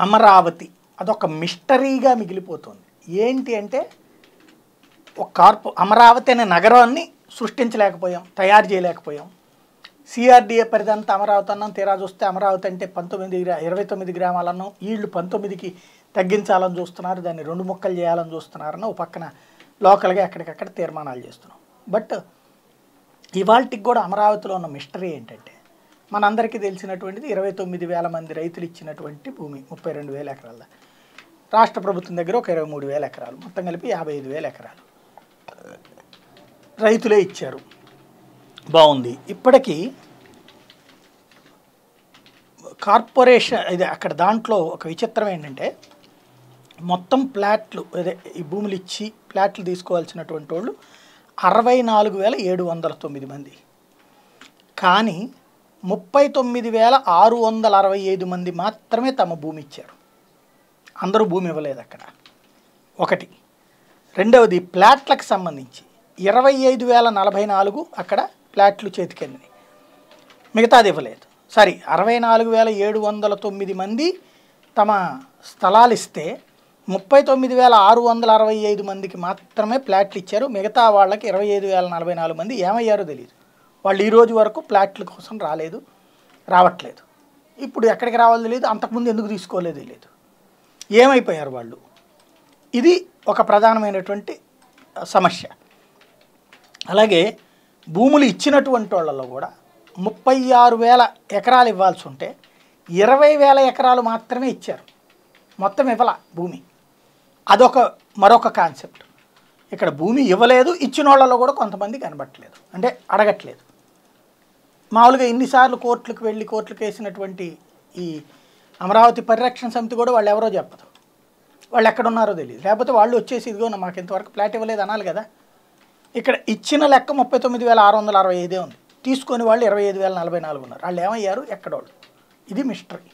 అమరావతి. అదొక మిస్టరీగా మిగిలిపోతుంది. ఏంటి అంటే ఒక కార్పొ అమరావతి అనే నగరాన్ని సృష్టించలేకపోయాం తయారు చేయలేకపోయాం. సిఆర్డీఏ పరిధంతా అమరావతి అన్నాం తీరా చూస్తే అమరావతి అంటే పంతొమ్మిది గ్రా- ఇరవై తొమ్మిది గ్రామాలన్నాం. వీళ్ళు పంతొమ్మిదికి తగ్గించాలని చూస్తున్నారు దాన్ని రెండు ముక్కలు చేయాలని చూస్తున్నారని ఒక పక్కన లోకల్గా ఎక్కడికక్కడ తీర్మానాలు చేస్తున్నాం. బట్ ఇవాళకి కూడా అమరావతిలో ఉన్న మిస్టరీ ఏంటంటే మనందరికీ తెలిసినటువంటిది ఇరవై తొమ్మిది వేల మంది రైతులు ఇచ్చినటువంటి భూమి ముప్పై రెండు వేల ఎకరాల రాష్ట్ర ప్రభుత్వం దగ్గర ఒక ఇరవై మూడు వేల ఎకరాలు మొత్తం కలిపి యాభై ఐదు వేల ఎకరాలు రైతులే ఇచ్చారు. బాగుంది. ఇప్పటికీ కార్పొరేషన్ ఇది అక్కడ దాంట్లో ఒక విచిత్రం ఏంటంటే మొత్తం ప్లాట్లు అదే ఈ భూములు ఇచ్చి ప్లాట్లు తీసుకోవాల్సినటువంటి వాళ్ళు అరవై నాలుగు వేల ఏడు వందల తొమ్మిది మంది. కానీ ముప్పై తొమ్మిది వేల ఆరు వందల అరవై ఐదు మంది మాత్రమే తమ భూమి ఇచ్చారు అందరూ భూమి ఇవ్వలేదు అక్కడ. ఒకటి. రెండవది ప్లాట్లకు సంబంధించి ఇరవై ఐదు వేల నలభై నాలుగు అక్కడ ప్లాట్లు చేతికెళ్ళినాయి. మిగతాది ఇవ్వలేదు. సారీ అరవై నాలుగు వేల ఏడు వందల తొమ్మిది మంది తమ స్థలాలు ఇస్తే ముప్పై తొమ్మిది వేల ఆరు వందల అరవై ఐదు మందికి మాత్రమే ప్లాట్లు ఇచ్చారు. మిగతా వాళ్ళకి ఇరవై ఐదు వేల నలభై నాలుగు మంది ఏమయ్యారో తెలియదు వాళ్ళు ఈ రోజు వరకు ప్లాట్ల కోసం రాలేదు రావట్లేదు. ఇప్పుడు ఎక్కడికి రావాలో తెలియదు అంతకుముందు ఎందుకు తీసుకోలేదు తెలియదు ఏమైపోయారు వాళ్ళు? ఇది ఒక ప్రధానమైనటువంటి సమస్య. అలాగే భూములు ఇచ్చినటువంటి వాళ్ళలో కూడా ముప్పై ఆరు వేల ఎకరాలు ఇవ్వాల్సి ఉంటే ఇరవై వేల ఎకరాలు మాత్రమే ఇచ్చారు. మొత్తం ఇవ్వాల భూమి. అదొక మరొక కాన్సెప్ట్. ఇక్కడ భూమి ఇవ్వలేదు ఇచ్చిన వాళ్ళలో కూడా కొంతమంది కనబట్టలేదు అంటే అడగట్లేదు. మామూలుగా ఇన్నిసార్లు కోర్టులకు వెళ్ళి కోర్టులకు వేసినటువంటి ఈ అమరావతి పరిరక్షణ సమితి కూడా వాళ్ళు ఎవరో చెప్పదు. వాళ్ళు ఎక్కడున్నారో తెలియదు. లేకపోతే వాళ్ళు వచ్చేసి ఇదిగో మాకు ఇంతవరకు ప్లాట్ ఇవ్వలేదు అనాలి కదా. ఇక్కడ ఇచ్చిన లెక్క ముప్పై తొమ్మిది వేల ఆరు వందల అరవై ఐదే ఉంది. తీసుకొని వాళ్ళు ఇరవై ఐదు వేల నలభై నాలుగు ఉన్నారు. వాళ్ళు ఏమయ్యారు? ఎక్కడోళ్ళు. ఇది మిస్టరీ.